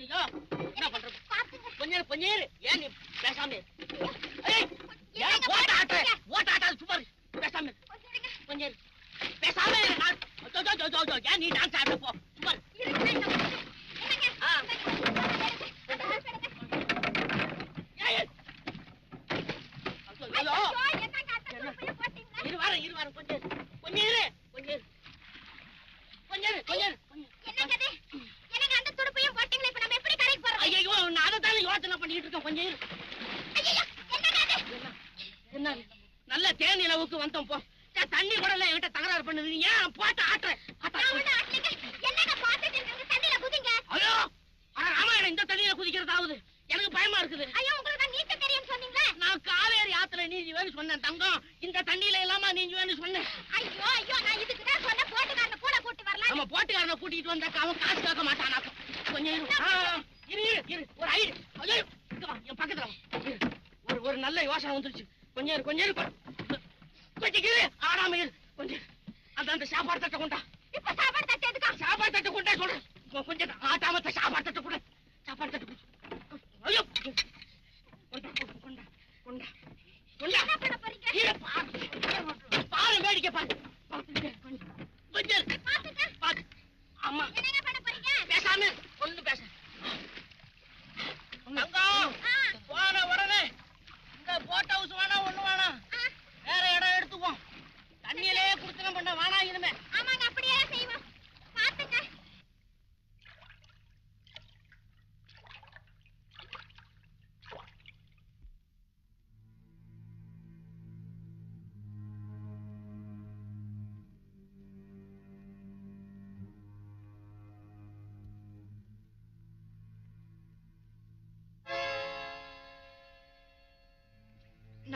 ஐயோ என்ன பண்றது? கொஞ்ச நேரம் கொஞ்ச நேரம் ஏன் நீ பேசாம ஏன் ஓட்ட ஆட்ட? ஓட்ட ஆட்டாது சும்மா. பேசாம இரு. கொஞ்ச நேரம் பேசாம இரு. ஏன் நீ டான்ஸ் ஆடுற? போ. சும்மா வாரம் இரு வாரம் கொஞ்சம். கொஞ்சம் கொஞ்சம் இரு கொஞ்சம் இரு கொஞ்சம் இரு கொஞ்சம் இரு. ஐயோ நான் அதை தானே யோசனை பண்ணிட்டு இருக்கேன் கொஞ்சம் இரு என்ன நல்ல தேனிலவுக்கு வந்தோம் போ. தண்ணி கூட இல்ல என்கிட்ட தகராறு பண்ணுது. ஏன் போட்டு ஆட்டுற? ஆட்டுற. ஐயோ! ராமாயணம் இந்த தண்ணியில குதிக்கிறதாவது? எனக்கு பயமா இருக்குது. நான் காவேரி ஆத்துல வேணும் சொன்னேன் தங்கம். இந்த தண்ணியில இல்லாம வேணும் சொன்னேன். நம்ம போட்டுக்காரனை கூட்டிட்டு வந்தாக்க அவன் காசு கேட்க மாட்டானாக்கும் கொஞ்சம் இரு. இரு ஒரு ஐடு. ஐயோ என் பக்கத்துல. ஒரு ஒரு நல்ல யோசனை வந்துருச்சு. கொஞ்சம் இரு கொஞ்சம் இரு கொ- கொஞ்சம் இரு ஆடாம இரு கொஞ்சம் அந்த சாப்பாடு தட்டை கொண்டா. சாப்பாடு தட்டை கொண்டா சொல்றேன் கொ- கொஞ்சம் ஆட்டாம த-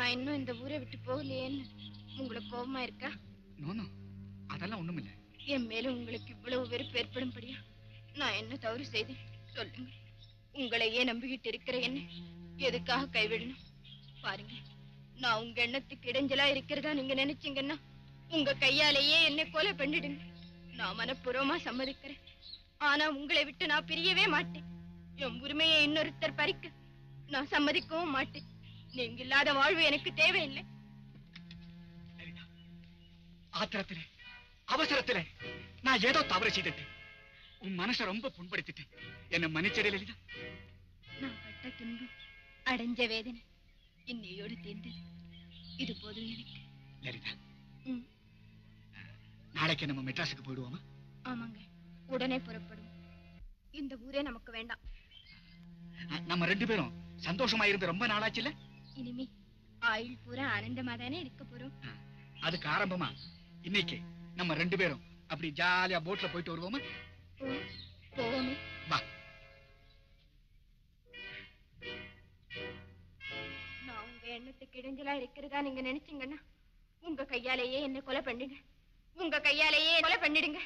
நான் இன்னும் இந்த ஊரை விட்டு போகலையேன்னு உங்களுக்கு கோபமா இருக்கா? நோனோ அதெல்லாம் ஒண்ணுமில்ல. என் மேல உங்களுக்கு இவ்வளவு வெறுப்பு ஏற்படும்படியா நான் என்ன தவறு செய்தேன்? சொல்லுங்க. உங்களையே நம்பிக்கிட்டு இருக்கிற என்ன எதுக்காக கைவிடணும்? பாருங்க. நான் உங்க எண்ணத்துக்கு இடைஞ்சலா இருக்கிறதா நீங்க நினைச்சீங்கன்னா உங்க கையாலேயே என்னை கொலை பண்ணிடுங்க. நான் மனப்பூர்வமா சம்மதிக்கிறேன். ஆனா உங்களை விட்டு நான் பிரியவே மாட்டேன். என் உரிமையை இன்னொருத்தர் பறிக்க நான் சம்மதிக்கவும் மாட்டேன். நீங்க இல்லாத வாழ்வு எனக்கு தேவையில்லை. ஆத்திரத்திலே அவசரத்திலே நான் ஏதோ தவறு செய்துட்டேன். உன் மனசை ரொம்ப புண்படுத்திட்டேன். என்ன மன்னிச்சடே லலிதா. நான் பட்ட துன்பம் அடைஞ்ச வேதனை இன்னையோடு தீர்ந்தது இது போதும் எனக்கு. லலிதா நாளைக்கு நம்ம மெட்ராஸுக்கு போயிடுவோமா? ஆமாங்க உடனே புறப்படும். இந்த ஊரே நமக்கு வேண்டாம். நம்ம ரெண்டு பேரும் சந்தோஷமா இருந்து ரொம்ப நாளாச்சுல்ல இனிமே ஆயுள் பூரா ஆனந்தமா தானே இருக்க போறோம். அதுக்கு ஆரம்பமா இன்னைக்கு நம்ம ரெண்டு பேரும் அப்படி ஜாலியா போட்ல போயிட்டு வருவோமா? போவோமே. வா. நான் உங்க எண்ணத்துக்கு இடைஞ்சலா இருக்கிறதா நீங்க நினைச்சீங்கன்னா உங்க கையாலேயே என்ன கொலை பண்ணிடுங்க. உங்க கையாலேயே கொலை பண்ணிடுங்க.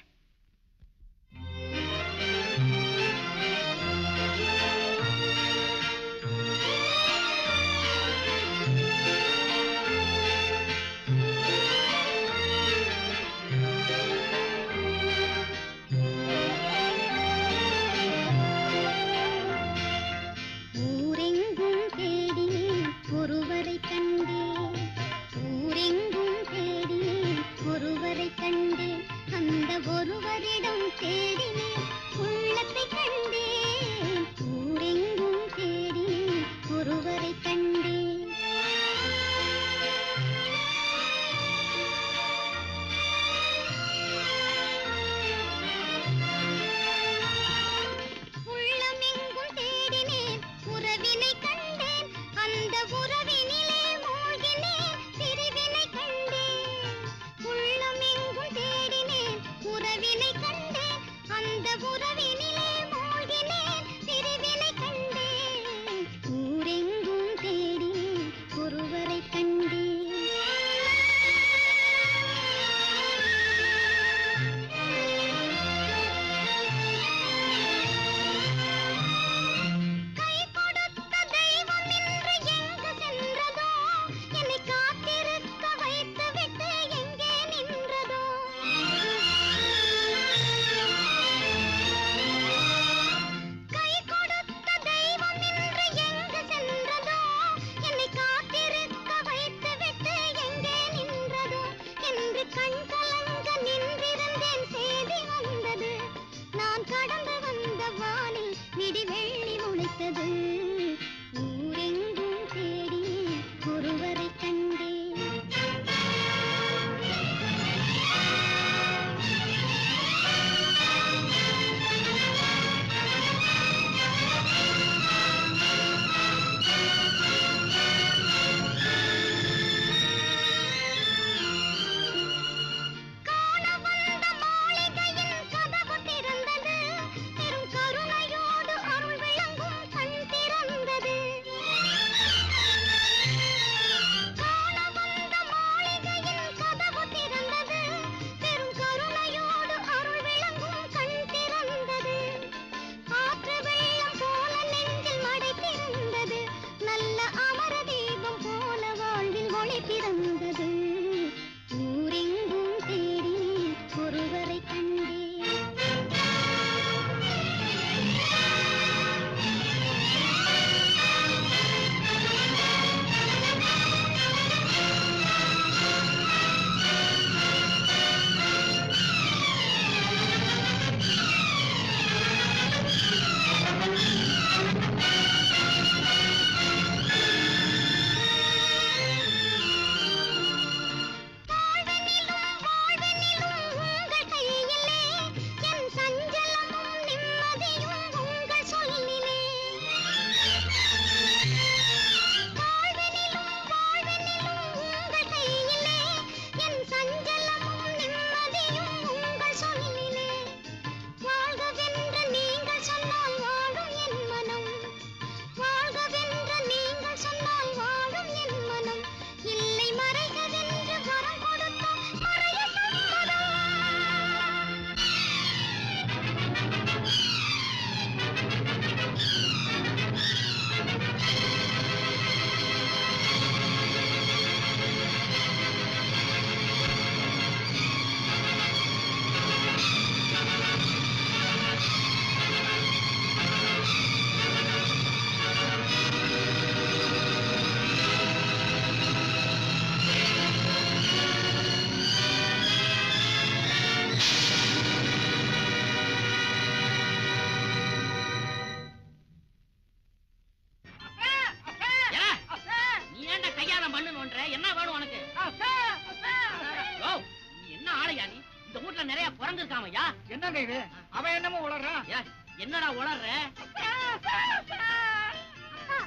ஐயா. என்னங்க இது? அவன் என்னமோ உளறான் ஏ, என்னடா உளர்ற?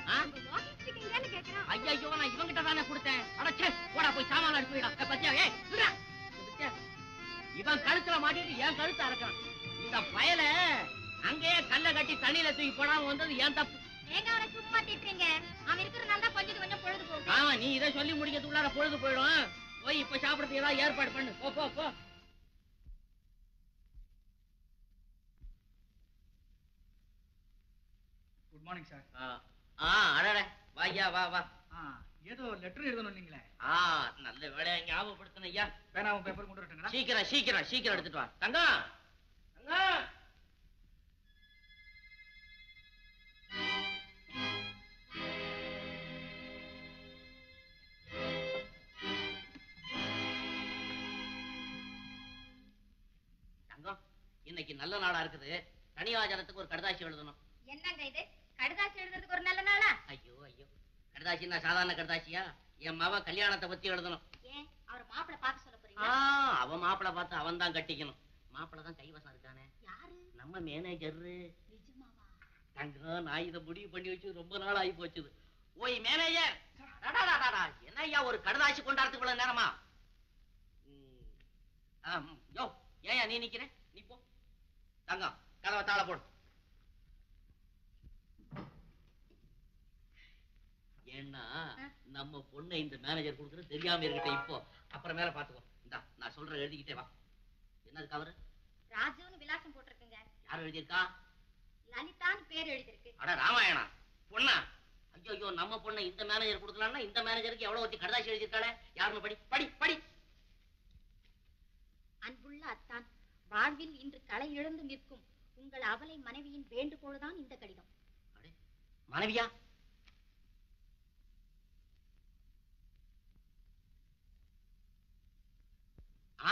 ஆ? ஐயையோ நான் இவங்கிட்ட தானே கொடுத்தேன். அடச்சே போடா போய் சாமான எடுத்து போயிடா ஏ, பத்தியா பத்தியா? இவன் கழுத்துல மாட்டிட்டு என் கழுத்தை அறக்கான் இந்த பயல அங்கேயே கல்ல கட்டி தண்ணியில தூக்கி போடாம வந்தது ஏன் தப்பு. ஏங்க அவனை சும்மா திட்டுறீங்க அவன் இருக்கிறனால தான் கொஞ்சம் கொஞ்சம் பொழுது போகுது ஆமா நீ இதை சொல்லி முடிக்கிறதுக்குள்ளார பொழுது போயிடும். போய் இப்ப சாப்பிடறதுக்கு ஏதாவது ஏற்பாடு பண்ணு. போ போ போ. குட் மார்னிங் சார் ஆ, ஆ அடட வாய்யா வா வா. ஏதோ லெட்டர் எழுதணும் நீங்களே. ஆ நல்ல வேலையா ஞாபகப்படுத்தின ஐயா. பேனாவும் பேப்பர் கொண்டு வரட்டுங்களா? சீக்கிரம் சீக்கிரம் சீக்கிரம் எடுத்துட்டு வா. தங்கம் தங்கம் தங்கம் இன்னைக்கு நல்ல நாளா இருக்குது. தனியாஜனத்துக்கு ஒரு கடுதாசி எழுதணும். என்னங்க இது? கடுதாசி எழுதுறதுக்கு ஒரு நல்ல நாளா? ஐயோ ஐயோ. கடுதாசின்னா சாதாரண கடுதாசியா? என் மவ கல்யாணத்தை பத்தி எழுதணும். ஏன்? அவர் மாப்பிள்ளை பார்க்க சொல்ல ஆ போறீங்களா அவன் மாப்பிளை பார்த்து அவன் தான் கட்டிக்கணும். மாப்பிளை தான் கைவசம் இருக்கானே. யாரு? நம்ம மேனேஜர் தங்கம் நான் இதை முடிவு பண்ணி வச்சு ரொம்ப நாள் ஆகி போச்சுது. ஓய் மேனேஜர்! என்ன ஐயா ஒரு கடுதாசி கொண்டாடுறதுக்கு இவ்வளவு நேரமா. யோ ஏயா நீ நிக்கிற. நீ போ. தங்கம் கதவை தாள போடு. ஏன்னா நம்ம பொண்ணை இந்த மேனேஜர் கொடுக்குறது தெரியாம இருக்கட்டும் இப்போ. அப்புறம் மேல பாத்துக்கோ இந்தா நான் சொல்றேன் எழுதிக்கிட்டே வா. என்னது கவரு ராஜுன்னு விலாசம் போட்டிருக்குங்க. யார் எழுதியிருக்கா? லலிதான்னு பேர் எழுதிருக்கு அட ராமாயணா? பொண்ணா? ஐயோ ஐயோ நம்ம பொண்ணை இந்த மேனேஜர் கொடுக்கலாம்னா இந்த மேனேஜருக்கு எவ்வளவு ஒத்தி கடைதாசி எழுதியிருக்காளே? யாருன்னு படி படி படி. அன்புள்ள அத்தான் வாழ்வில் இன்று களை இழந்து நிற்கும் உங்கள் அவலை மனைவியின் வேண்டுகோள்தான் இந்த கடிதம். மனைவியா ஆ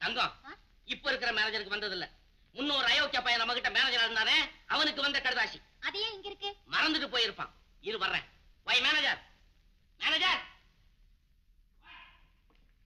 தங்கம் ஆ? இப்ப இருக்கிற மேனேஜருக்கு வந்தது இல்ல முன்னூறு அயோக்கிய பையன் நம்ம கிட்ட மேனேஜரா இருந்தானே அவனுக்கு வந்த கடுதாசி. அதையே இங்க இருக்கு? மறந்துட்டு போயிருப்பான். இரு வர்றேன். வை மேனேஜர் மேனேஜர்